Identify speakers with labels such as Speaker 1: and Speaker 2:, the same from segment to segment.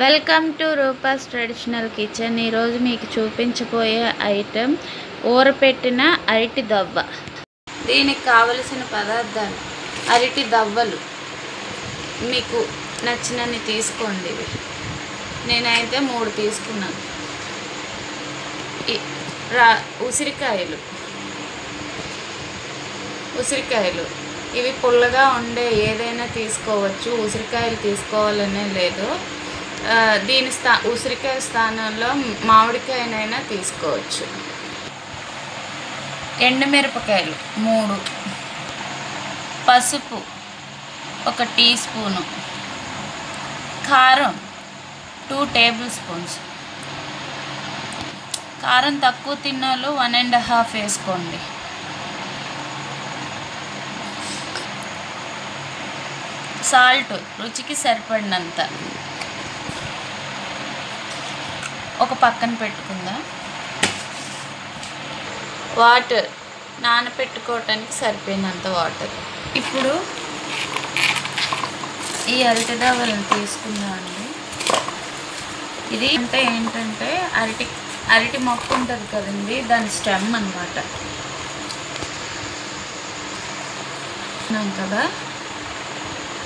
Speaker 1: Welcome to Rupa's traditional kitchen. ఈరోజు మీకు చూపించబోయే ఐటెం ఊరపెట్టిన అరటి దవ్వ. దీనికి కావలసిన పదార్థాలు అరటి దవ్వలు. మీకు నచ్చినన్ని తీసుకోండి. నేనైతే మూడు తీసుకున్నాను. రా ఉసిరికాయలు. ఉసిరికాయలు. ఇవి పుల్లగా ఉండే ఏదైనా తీసుకోవచ్చు. ఉసిరికాయలు తీసుకోవాలనే లేదు. దీని స్థా ఉసిరికాయ స్థానంలో మామిడికాయనైనా తీసుకోవచ్చు. ఎండుమిరపకాయలు మూడు. పసుపు ఒక టీ స్పూను. కారం టూ టేబుల్ స్పూన్స్. కారం తక్కువ తిన్నోళ్ళు వన్ అండ్ హాఫ్ వేసుకోండి. సాల్ట్ రుచికి సరిపడినంత. ఒక పక్కన పెట్టుకుందాం? వాటర్ నానపెట్టుకోవటానికి సరిపోయినంత వాటర్. ఇప్పుడు ఈ అరటి దవ్వలను తీసుకుందాం అండి. ఇది అంటే ఏంటంటే అరటి అరటి మొక్క ఉంటుంది కదండి దాని స్టెమ్ అనమాట కదా?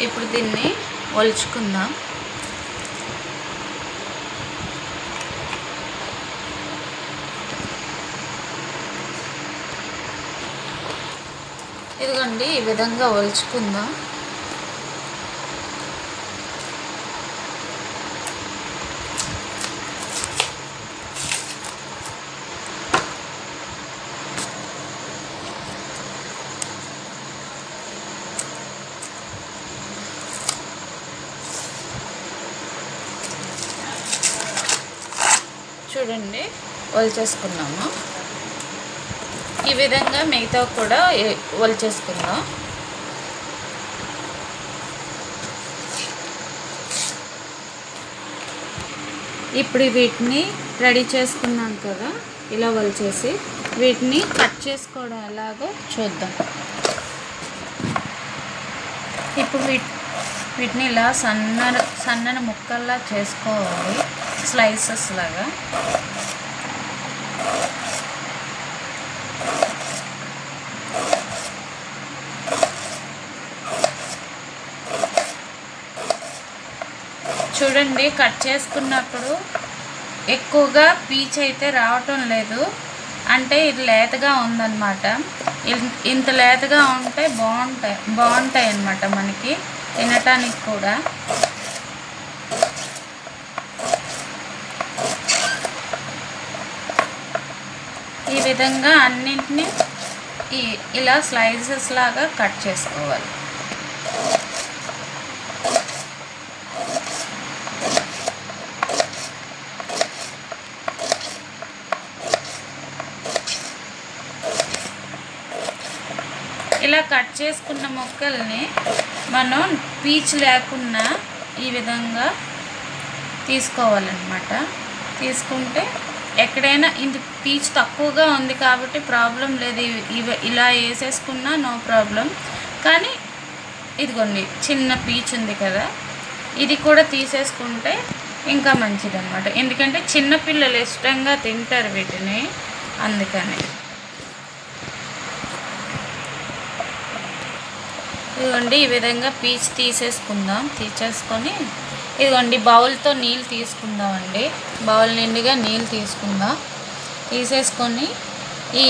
Speaker 1: ఇప్పుడు దీన్ని ఒలుచుకుందాం. ఇదిగోండి ఈ విధంగా ఒలుచుకుందాం. చూడండి ఒలిచేసుకున్నాము. ఈ విధంగా మిగతా కూడా ఏ- ఒలిచేసుకుందాం ఇప్పుడు వీటిని రెడీ చేసుకున్నాం కదా ఇలా వలిచేసి వీటిని కట్ చేసుకోవడం ఎలాగో చూద్దాం. ఇప్పుడు వీటి వీటిని ఇలా సన్న సన్నని ముక్కల్లా చేసుకోవాలి స్లైసెస్ లాగా. చూడండి కట్ చేసుకున్నప్పుడు ఎక్కువగా పీచ్ అయితే రావటం లేదు. అంటే ఇది లేతగా ఉందన్నమాట. ఇంత లేతగా ఉంటే బాగుంటాయి బాగుంటాయి అన్నమాట మనకి తినటానికి కూడా. ఈ విధంగా అన్నింటినీ ఈ ఇలా స్లైసెస్ లాగా కట్ చేసుకోవాలి. ఇలా కట్ చేసుకున్న మొక్కల్ని మనం పీచ్ లేకుండా ఈ విధంగా తీసుకోవాలన్నమాట. తీసుకుంటే ఎక్కడైనా ఇంత పీచ్ తక్కువగా ఉంది కాబట్టి ప్రాబ్లం లేదు. ఇవి- ఇవి ఇలా వేసేసుకున్నా నో ప్రాబ్లం. కానీ ఇదిగోండి చిన్న పీచ్ ఉంది కదా. ఇది కూడా తీసేసుకుంటే ఇంకా మంచిది అన్నమాట ఎందుకంటే చిన్నపిల్లలు ఇష్టంగా తింటారు వీటిని. అందుకని. ఇదిగోండి ఈ విధంగా పీచ్ తీసేసుకుందాం. తీసేసుకొని ఇదిగోండి బౌల్తో నీళ్ళు తీసుకుందామండి. బౌల్ నిండుగా నీళ్ళు తీసుకుందాం. తీసేసుకొని ఈ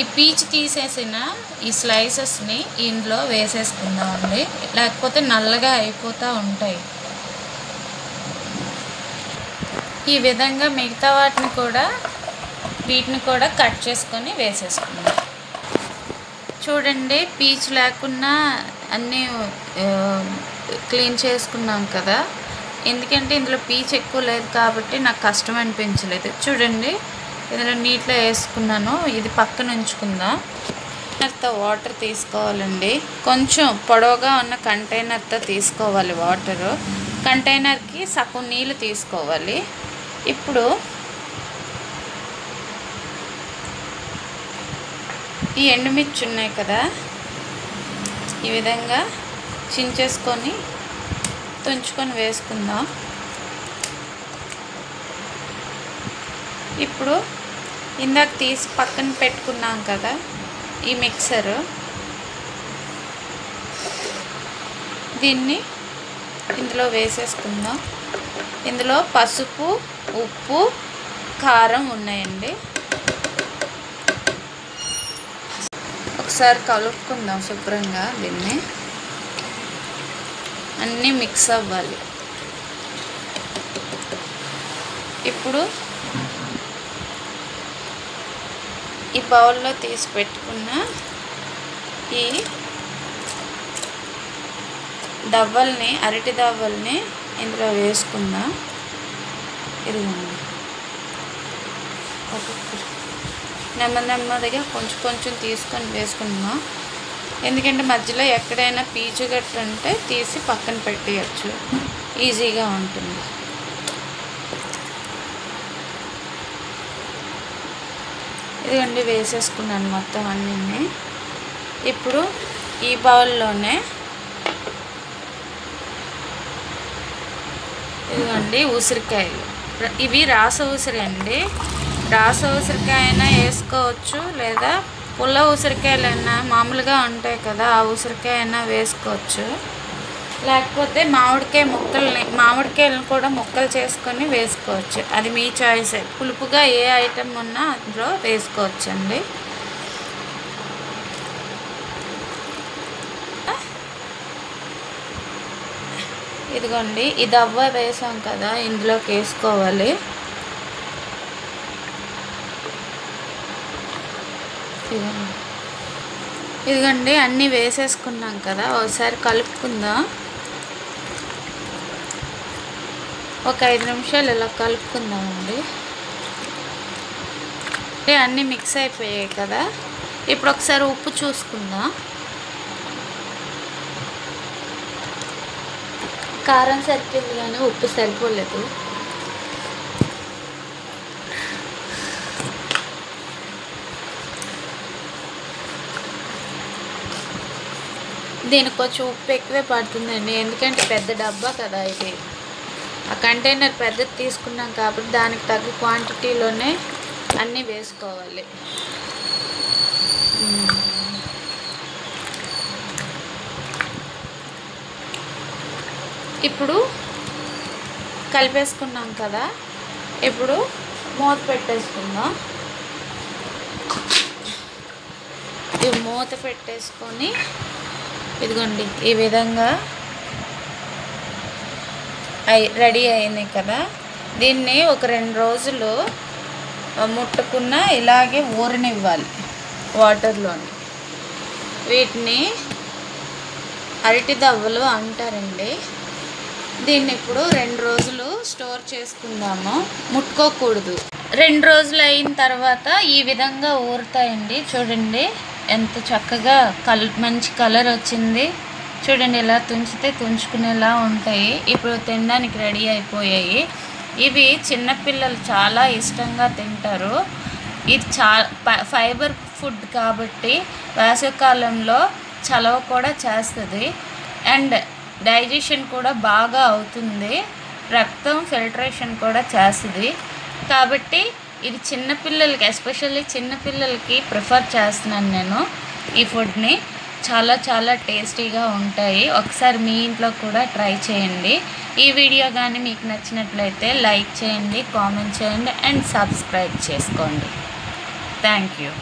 Speaker 1: ఈ పీచ్ తీసేసిన ఈ స్లైసెస్ని ఇందులో వేసేసుకుందామండి. లేకపోతే నల్లగా అయిపోతూ ఉంటాయి. ఈ విధంగా మిగతా వాటిని కూడా వీటిని కూడా కట్ చేసుకొని వేసేసుకుందాం. చూడండి పీచ్ లేకుండా అన్నీ క్లీన్ చేసుకున్నాం కదా. ఎందుకంటే ఇందులో పీచ్ ఎక్కువ లేదు కాబట్టి నాకు కష్టం అనిపించలేదు. చూడండి ఇందులో నీటిలో వేసుకున్నాను. ఇది పక్కన ఉంచుకుందాం. కంటైనర్తో వాటర్ తీసుకోవాలండి. కొంచెం పొడవుగా ఉన్న కంటైనర్తో తీసుకోవాలి వాటరు. కంటైనర్కి సగం నీళ్ళు తీసుకోవాలి. ఇప్పుడు ఈ ఎండుమిర్చి ఉన్నాయి కదా. ఈ విధంగా చించేసుకొని తుంచుకొని వేసుకుందాం. ఇప్పుడు ఇందాక తీసి పక్కన పెట్టుకున్నాం కదా ఈ మిక్సరు. దీన్ని ఇందులో వేసేసుకుందాం. ఇందులో పసుపు ఉప్పు కారం ఉన్నాయండి. ఒకసారి కలుపుకుందాం శుభ్రంగా దీన్ని. అన్నీ మిక్స్ అవ్వాలి. ఇప్పుడు ఈ బౌల్లో తీసి పెట్టుకున్న ఈ దవ్వల్ని అరటి దవ్వల్ని ఇందులో వేసుకుందాం. ఇదిగోండి. ఒక్కొక్కటి నెమ్మది నెమ్మదిగా కొంచెం కొంచెం తీసుకొని వేసుకుందాం ఎందుకంటే మధ్యలో ఎక్కడైనా పీచు గట్టు ఉంటే తీసి పక్కన పెట్టేయచ్చు. ఈజీగా ఉంటుంది. ఇదిగోండి వేసేసుకున్నాను మొత్తం అన్నీ ఇప్పుడు ఈ బౌల్లోనే ఇదిగోండి ఉసిరికాయలు. ఇవి రాస ఉసిరి అండి. రాస ఉసిరికాయ అయినా వేసుకోవచ్చు లేదా పుల్ల ఉసిరికాయలైనా మామూలుగా ఉంటాయి కదా ఆ ఉసిరికాయ అయినా వేసుకోవచ్చు. లేకపోతే మామిడికాయ ముక్కల్ని మామిడికాయలను కూడా ముక్కలు చేసుకొని వేసుకోవచ్చు. అది మీ చాయిస్. పులుపుగా ఏ ఐటెం ఉన్నా అందులో వేసుకోవచ్చండి. ఇదిగోండి ఇది అవ్వ వేసాం కదా ఇందులోకి వేసుకోవాలి. ఇదిగోండి ఇదిగోండి అన్నీ వేసేసుకున్నాం కదా ఒకసారి కలుపుకుందాం. ఒక ఐదు నిమిషాలు ఇలా కలుపుకుందామండి. అన్నీ మిక్స్ అయిపోయాయి కదా ఇప్పుడు ఒకసారి ఉప్పు చూసుకుందాం. కారం సరిపోయింది కానీ ఉప్పు సరిపోలేదు. దీనికి కొంచెం ఉప్పు ఎక్కువే పడుతుందండి. ఎందుకంటే పెద్ద డబ్బా కదా ఇది. ఆ కంటైనర్ పెద్దది తీసుకున్నాం కాబట్టి దానికి తగ్గ క్వాంటిటీలోనే అన్నీ వేసుకోవాలి. ఇప్పుడు కలిపేసుకున్నాం కదా. ఇప్పుడు మూత పెట్టేసుకుందాం. ఇది మూత పెట్టేసుకొని ఇదిగోండి ఈ విధంగా అయి రెడీ అయినాయి కదా. దీన్ని ఒక రెండు రోజులు ముట్టుకున్న ఇలాగే ఊరనివ్వాలి వాటర్లోని. వీటిని అరటి దవ్వలు అంటారండి. దీన్ని ఇప్పుడు రెండు రోజులు స్టోర్ చేసుకుందాము. ముట్టుకోకూడదు. రెండు రోజులు అయిన తర్వాత ఈ విధంగా ఊరుతాయండి. చూడండి. ఎంత చక్కగా కల్ మంచి కలర్ వచ్చింది. చూడండి ఇలా తుంచితే తుంచుకునేలా ఉంటాయి. ఇప్పుడు తినడానికి రెడీ అయిపోయాయి. ఇవి చిన్నపిల్లలు చాలా ఇష్టంగా తింటారు. ఇది చా ఫైబర్ ఫుడ్ కాబట్టి వేసవికాలంలో చలవ కూడా చేస్తుంది. అండ్ డైజెషన్ కూడా బాగా అవుతుంది. రక్తం ఫిల్టరేషన్ కూడా చేస్తుంది. కాబట్టి ఇది చిన్నపిల్లలకి ఎస్పెషల్లీ చిన్నపిల్లలకి ప్రిఫర్ చేస్తున్నాను నేను ఈ ఫుడ్ని చాలా చాలా టేస్టీగా ఉంటాయి. ఒకసారి మీ ఇంట్లో కూడా ట్రై చేయండి. ఈ వీడియో కానీ మీకు నచ్చినట్లయితే లైక్ చేయండి కామెంట్ చేయండి అండ్ సబ్స్క్రైబ్ చేసుకోండి. Thank you